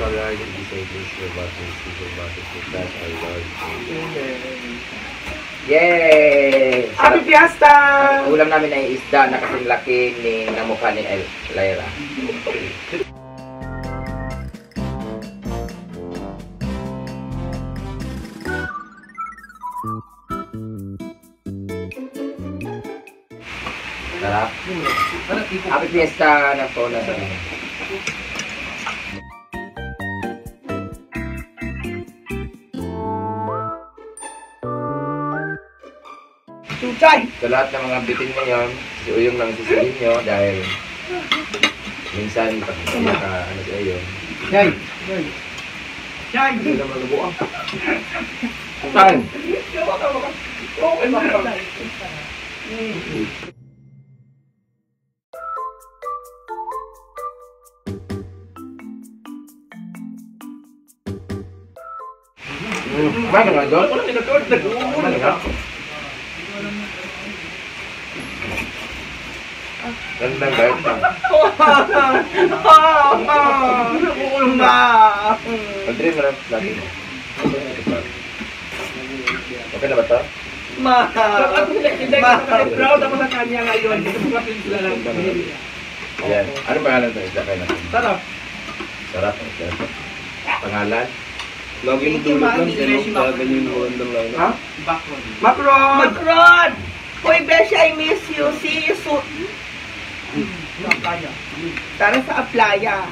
All right and disciples, your blessings, your blessings, your blessings, our Lord. Yay! Happy. Fiesta! Ang ulam namin ay isda na kasing laki ni ng mukha ni El Lyra. Sarap. Happy Fiesta na po na sa inyo. Chuchay! Sa lahat ng mga bitin ngayon, si Uyong lang sisihin nyo dahil minsan pag naka ano sa iyo. Yay! Yay! Hindi naman nabuang. Saan? Hmm, Bakit nga doon? Ano nga? Gandang gayat lang. Nakukulong na! Pag-dream mo lang natin. Okay na ba ito? Ma! Ma! Proud ako sa kanya ngayon. Kasi mga sila lang. Ayan. Anong pangalan ito? Isda kayo natin. Sarap. Sarap. Okay. Pangalan? Laging dulot lang no? Kaya ganyan yung random lang. Ha? Macron! Macron! Hoy, Beshi, I miss you. See you soon. Tara sa Aplaya.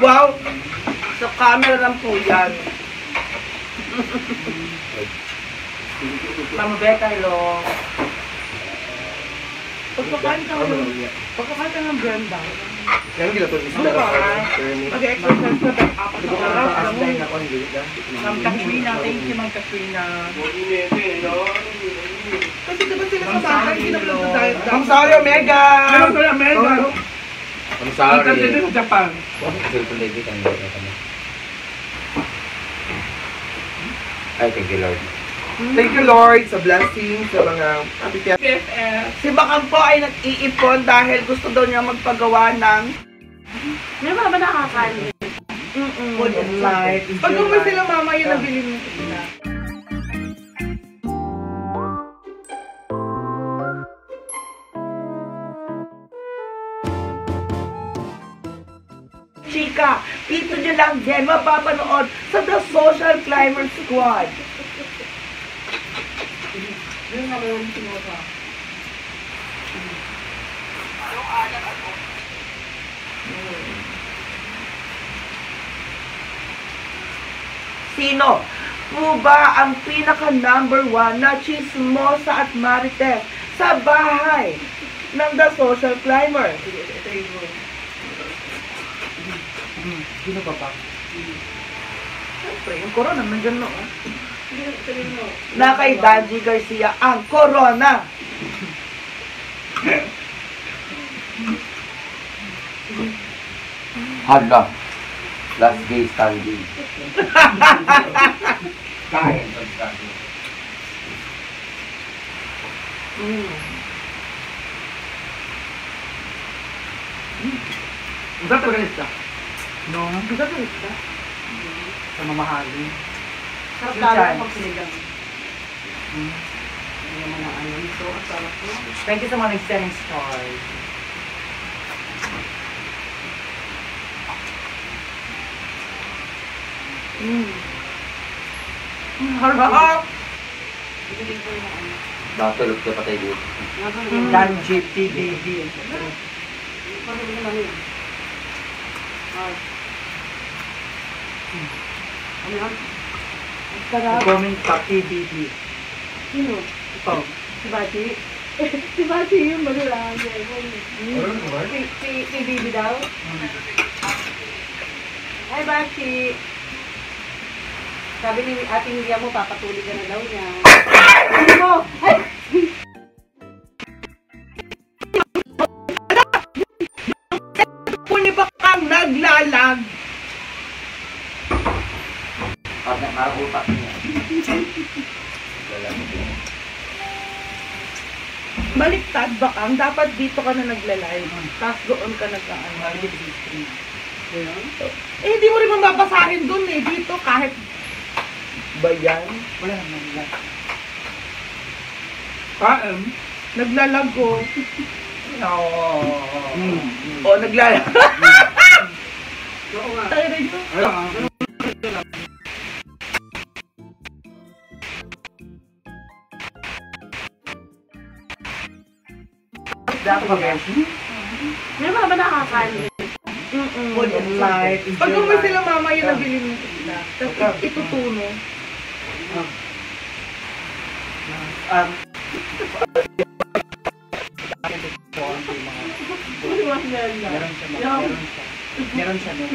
Wow! Sa camera lang po yan. Mama Beta, hello. Pagkakain ka ng, pagkakain ka ng Brenda. Yan gila ito. Ano ba? Mag-exercise ka ba? Apat na oras. Alam mo, Ma'am Katrina, thank you, Ma'am Katrina. Kasi diba sila sa hindi naman sa diet. Ma'am Sorry, Omega! Ma'am Sorry, Omega! I'm sorry. sa Japan. Cellphone lady kang gawin kami. Ay, thank you Lord. Thank you, Lord, sa blessing, sa mga fiesta. Si Bakang po ay nag-iipon dahil gusto daw niya magpagawa ng May mga ba nakakain? food and life. Pag umuwi sila, mama, yun ang bilhin mo. Dito nyo lang din mapapanood sa The Social Climber Squad. Sino po ba ang pinaka number one na chismosa at marites sa bahay ng The Social Climber? Sino pa ba? Siyempre, yung corona, nandyan no. ah. Na kay Danji Garcia ang corona. Hala. Last day standing. Kain. Usa talaga nista. No, talaga nista. Sa mamahalin. Sarap Yung lalo pag sinigang. Hindi naman ang ano nito. Ang sarap mo. Thank you sa mga nag-sending stars. Mm. Harap! Bibigyan ko yung ano. Nakatulog ka patay dito. Nagano yun? Danji PBB. Parang ano yun. Ah. Ano? Ang sarap. Comment pa PBB. Sino? Ito. Si Bati? si Bati yung malulaan niya. Si, si, Bibi daw? Hi, Bati! Sabi ni Ate Miriam mo, papatuloy ka na daw niya. Ano mo? Ay, Baliktad ba kang? Dapat dito ka na nagla-live. Tapos doon ka nag ano. Eh, hindi mo rin mababasahin doon eh. Dito kahit ba yan? Wala naman lang. Kaem? Naglalago. No. Mm. O, naglalago. Oo nga. Tayo rin yun. Dapat ba Beshi? May mga ba nakakain? Food and light. Pag life. sila mama, yun nabili mo sila. Tapos itutuno. Um, yan lang. meron siya, meron siya. Meron siya nun.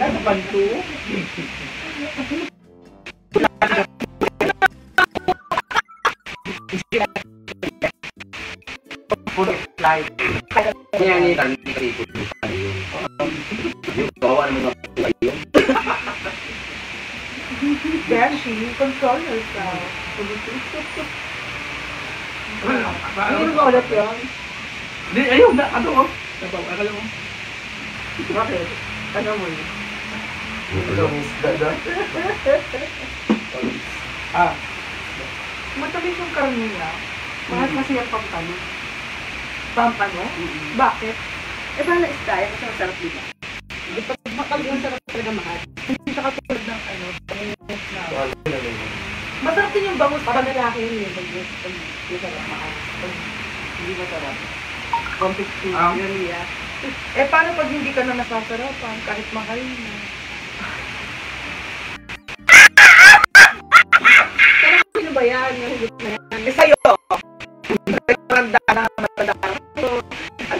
Ano ba ito? Food light. Kaya ni Tani kasi ito yun. Yung kawawa naman ng yun. Beshi, control yourself. Hindi mo ulit yun? Di, ayun na, ano oh. Sabaw, akala mo. Bakit? Ano mo yun? Ah, Matamis yung karne niya. Mahal kasi yung pampano. Pampano? Bakit? Eh, paano isda? Kasi masarap dito. Pag makalig ang sarap talaga mahal. Hindi siya katulad ng ano, bangus na. Masarap din yung bangus. Para lalaki yun yun. Pag pag masarap mahal. Pag hindi masarap. Competition. Ah. Yun niya. Eh, paano pag hindi ka na nasasarapan kahit mahal na? Sino ba yan? Yung hugot na yan? Eh, sa'yo, matanda na, matanda na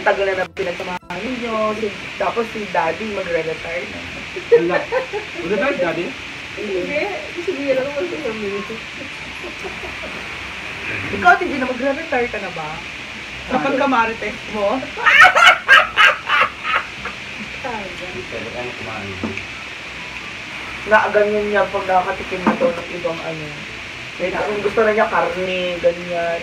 tagal na na pinagsamahan ninyo. Si, tapos si daddy magre-retire na. wala. Wala tayo, daddy? Hindi. Kasi hindi lang naman sa family. Ikaw, hindi na magre-retire ka na ba? Sa pagkamarites mo? Pero ano kumain. Naaganyan niya pag nakakatikim na daw ng ibang ano. Kung gusto na niya karne, ganyan.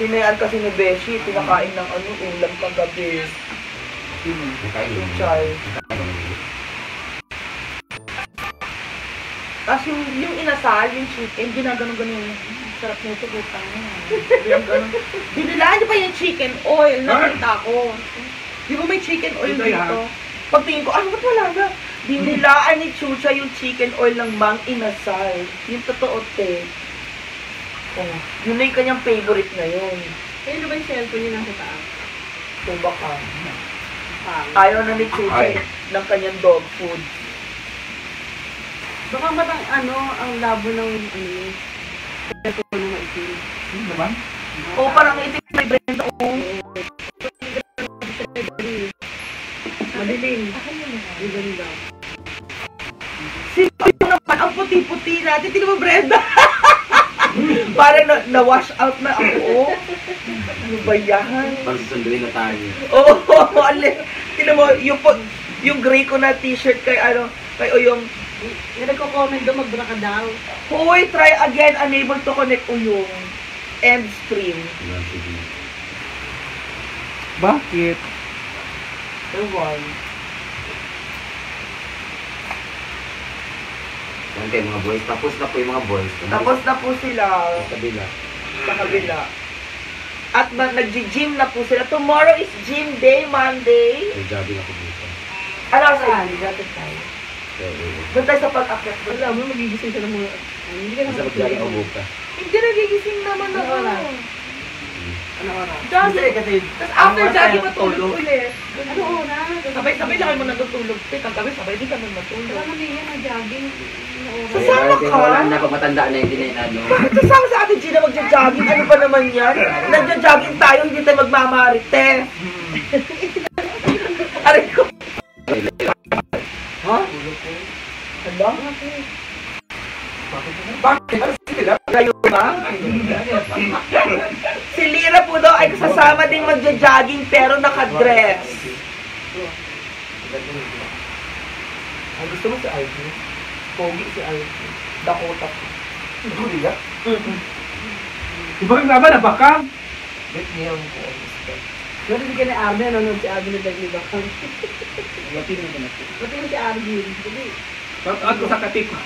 Tinayaan kasi ni Beshi, pinakain ng ano, ulam kagabi. Yung mo. chai. Tapos yung, yung inasal, yung chicken, ginaganon-ganon yung "Mm, sarap na. Yung ganun. Binilaan niyo pa yung chicken oil, nakita ko. Di ba may chicken oil Ito dito? Pagtingin ko, ah, ba't wala na? Binilaan ni Chucha yung chicken oil ng mang inasal. Yung totoo, te. Oh, yun na yung kanyang favorite na yun. Eh, ano ba yung cellphone niya nasa taas? Kung baka. Pang. Ayaw na ni Chucha Ay. ng kanyang dog food. Baka ba ang ano, ang labo ng ano yun? Cellphone ng maitim. Sino naman? O, parang itim may brand o. Madilim. Ang ganda. Sino yung naman ang puti-puti natin? Tino mo, Brenda? Na-wash out na ako. Ano ba yan? Pag susunduin na tayo. Oo, oh, ali. Tino mo, yung, po- yung gray ko na t-shirt kay ano, kay o yung, Yung nagko-comment daw, magbra ka daw. Hoy, try again, unable to connect uyong. End stream. Bakit? Ewan. Yan kayo mga boys. Tapos na po yung mga boys. Tapos na po sila Sa kabila. sa kabila. At ma- nag-gym na po sila. Tomorrow is gym day, Monday. May jogging ako dito. Ano saan? Gratis tayo. So, eh, Doon tayo sa pag-akyat. Wala mo, magigising ka ng mga... Hindi ka Basta naman mag-jogging ako bukas. Hindi nagigising naman Ano ako. oras? Ano oras? Jogging. kasi... Tapos after jogging, matulog ulit. Ano oras? Sabay-sabay lang kami natutulog. Teka, kami sabay din kami matulog. Wala naman yan, ang jogging. Ano? Sasama ka? Wala na pag matanda na hindi na yun ano. Kasama sa atin, Gina, magja-jogging? Ano ba naman yan? Nagja-jogging tayo, hindi tayo magmamarite. Aray ko. Ha? Hala? Bakit? Ano sila? Kayo ba? Si Lira po daw ay kasama ding magja-jogging pero naka-dress. Ah, gusto mo si Ivy? Pogi si Alvin. Dakota po. Kuya? Di ba yung laban na baka? Bet niya ang po. Pero hindi ka na Arvin, nanonood si Arvin na Dagli Bakang. Wati mo na ito. Pati mo si. Dali. Shout out ko sa katik ko.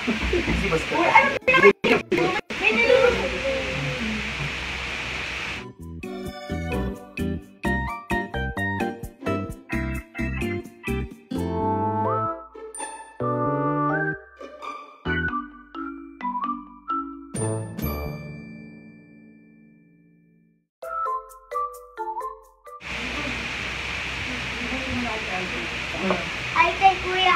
Si Basta. May nilulog. Hi kay Kuya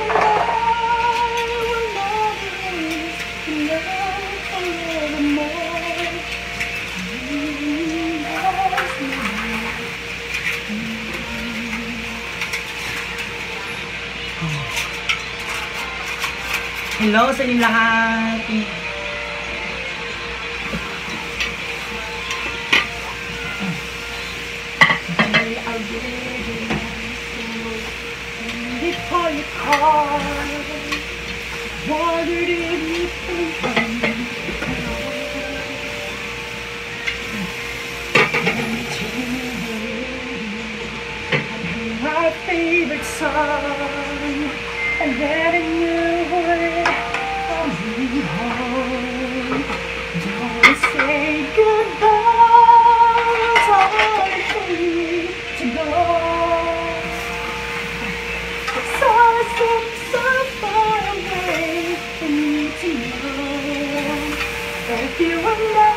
Hello sa inyong lahat. You you My favorite song, and then I you and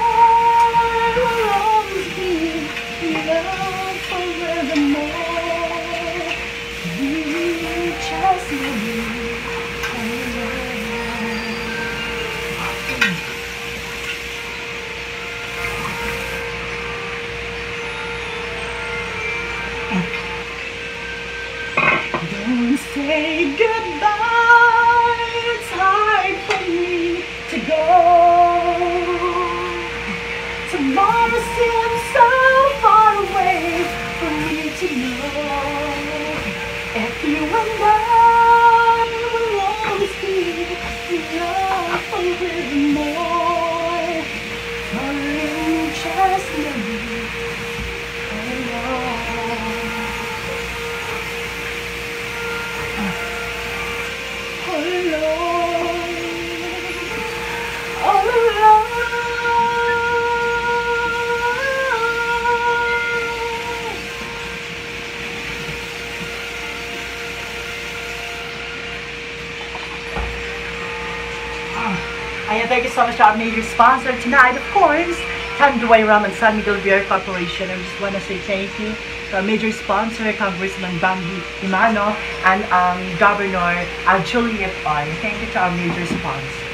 thank you so much to our major sponsor tonight, of course, Tanduay Ram and San Miguel Beer Corporation. I just want to say thank you to our major sponsor, Congressman Bambi Imano, and um, Governor uh, Juliet. Thank you to our major sponsor.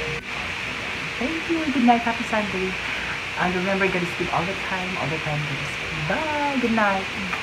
Thank you. Good night. Happy Sunday. And remember, God is good all the time. All the time. Bye. Good night.